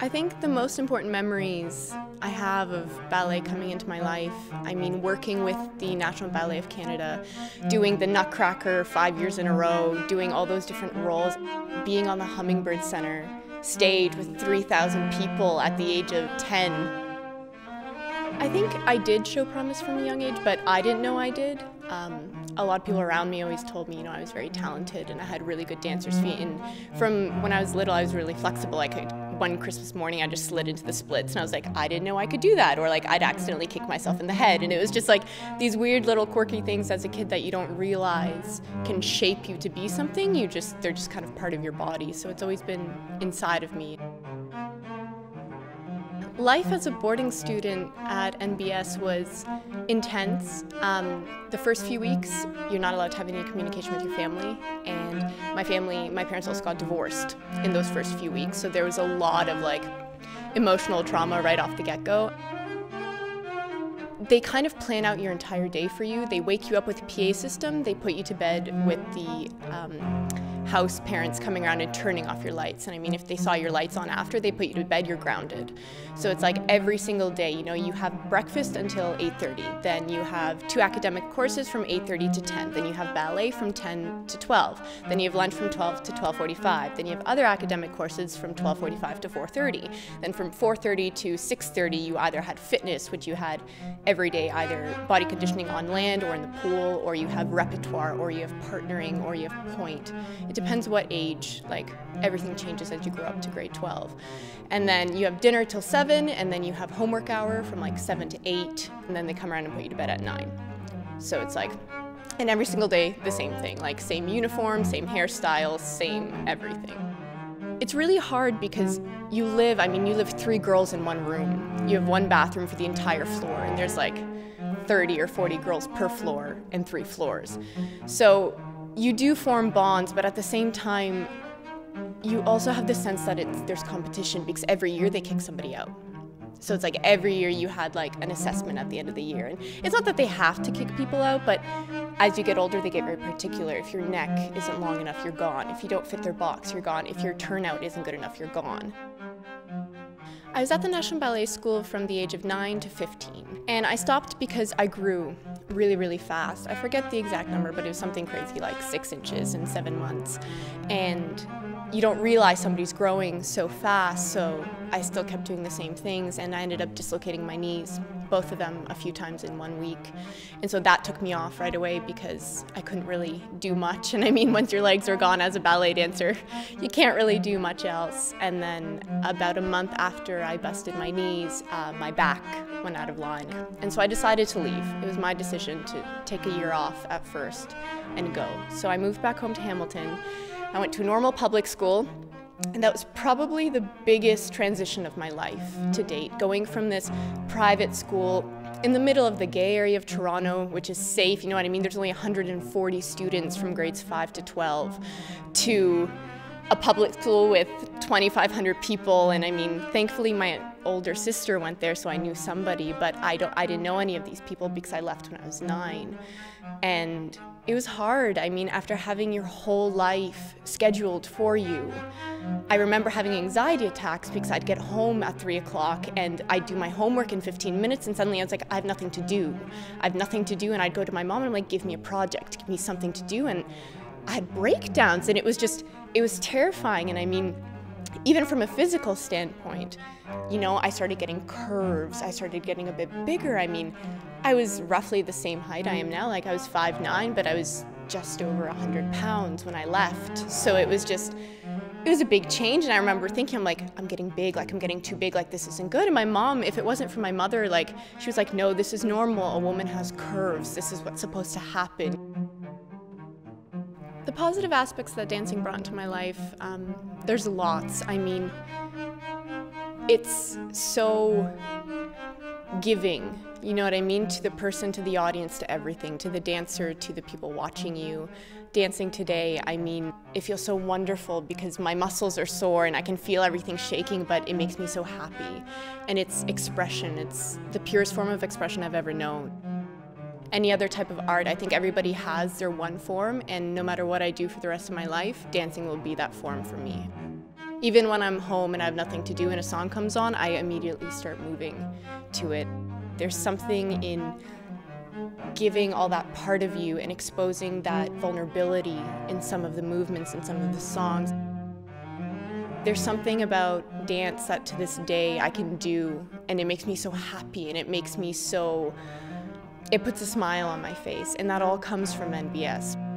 I think the most important memories I have of ballet coming into my life, I mean, working with the National Ballet of Canada, doing the Nutcracker five years in a row, doing all those different roles, being on the Hummingbird Center stage with 3,000 people at the age of 10. I think I did show promise from a young age, but I didn't know I did. Um, a lot of people around me always told me, you know, I was very talented and I had really good dancer's feet. And from when I was little, I was really flexible. I could, one Christmas morning, I just slid into the splits and I was like, I didn't know I could do that. Or like, I'd accidentally kick myself in the head. And it was just like these weird little quirky things as a kid that you don't realize can shape you to be something. You just, they're just kind of part of your body. So it's always been inside of me. Life as a boarding student at NBS was intense. Um, the first few weeks, you're not allowed to have any communication with your family, and my family, my parents also got divorced in those first few weeks, so there was a lot of like emotional trauma right off the get-go. They kind of plan out your entire day for you. They wake you up with a PA system, they put you to bed with the um, house parents coming around and turning off your lights. And I mean, if they saw your lights on after they put you to bed, you're grounded. So it's like every single day, you know, you have breakfast until 8.30. Then you have two academic courses from 8.30 to 10. Then you have ballet from 10 to 12. Then you have lunch from 12 to 12.45. Then you have other academic courses from 12.45 to 4.30. Then from 4.30 to 6.30, you either had fitness, which you had every day, either body conditioning on land or in the pool, or you have repertoire, or you have partnering, or you have pointe. It depends what age, like everything changes as you grow up to grade 12. And then you have dinner till 7, and then you have homework hour from like 7 to 8, and then they come around and put you to bed at 9. So it's like, and every single day, the same thing, like same uniform, same hairstyles, same everything. It's really hard because you live, I mean, you live three girls in one room. You have one bathroom for the entire floor, and there's like 30 or 40 girls per floor and three floors. So you do form bonds, but at the same time, you also have the sense that there's competition because every year they kick somebody out. So it's like every year you had like an assessment at the end of the year. And it's not that they have to kick people out, but as you get older, they get very particular. If your neck isn't long enough, you're gone. If you don't fit their box, you're gone. If your turnout isn't good enough, you're gone. I was at the National Ballet School from the age of 9 to 15, and I stopped because I grew really, really fast. I forget the exact number, but it was something crazy like six inches in seven months. And you don't realize somebody's growing so fast, so I still kept doing the same things and I ended up dislocating my knees, both of them a few times in one week. And so that took me off right away because I couldn't really do much. And I mean, once your legs are gone as a ballet dancer, you can't really do much else. And then about a month after I busted my knees, uh, my back went out of line. And so I decided to leave. It was my decision to take a year off at first and go. So I moved back home to Hamilton I went to a normal public school, and that was probably the biggest transition of my life to date, going from this private school in the middle of the gay area of Toronto, which is safe, you know what I mean? There's only 140 students from grades 5 to 12, to a public school with 2,500 people, and I mean, thankfully my older sister went there, so I knew somebody, but I don't, I didn't know any of these people because I left when I was nine, and it was hard. I mean, after having your whole life scheduled for you, I remember having anxiety attacks because I'd get home at three o'clock and I'd do my homework in 15 minutes, and suddenly I was like, I have nothing to do. I have nothing to do, and I'd go to my mom and I'm like, give me a project, give me something to do, and I had breakdowns, and it was just it was terrifying. And I mean, even from a physical standpoint, you know, I started getting curves. I started getting a bit bigger. I mean, I was roughly the same height I am now. Like I was 5'9", but I was just over 100 pounds when I left. So it was just, it was a big change. And I remember thinking, I'm like, I'm getting big, like I'm getting too big, like this isn't good. And my mom, if it wasn't for my mother, like she was like, no, this is normal. A woman has curves. This is what's supposed to happen. The positive aspects that dancing brought into my life, um, there's lots. I mean, it's so giving You know what I mean? To the person, to the audience, to everything, to the dancer, to the people watching you. Dancing today, I mean, it feels so wonderful because my muscles are sore and I can feel everything shaking, but it makes me so happy. And it's expression, it's the purest form of expression I've ever known. Any other type of art, I think everybody has their one form, and no matter what I do for the rest of my life, dancing will be that form for me. Even when I'm home and I have nothing to do and a song comes on, I immediately start moving to it. There's something in giving all that part of you and exposing that vulnerability in some of the movements and some of the songs. There's something about dance that to this day I can do and it makes me so happy and it makes me so, it puts a smile on my face and that all comes from NBS.